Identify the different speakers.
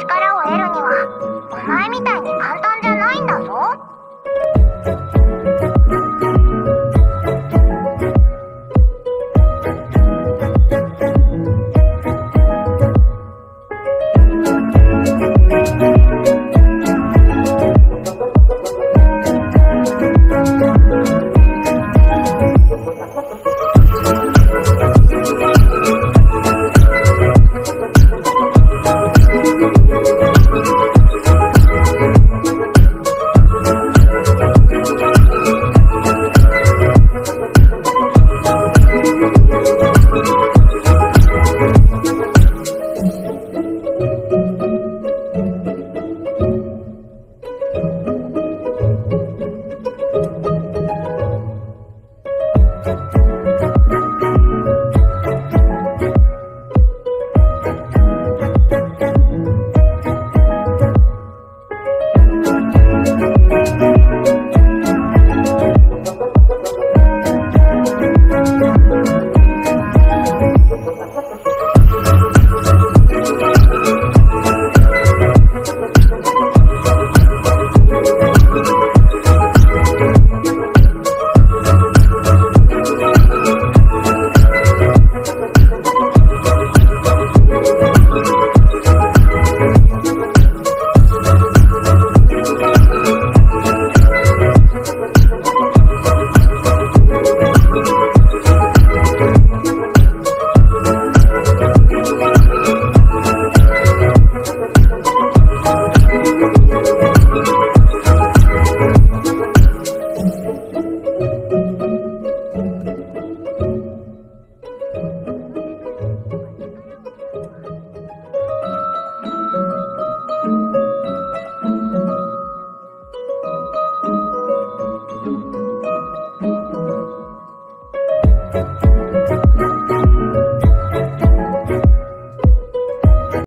Speaker 1: 力を得るにはお前みたいに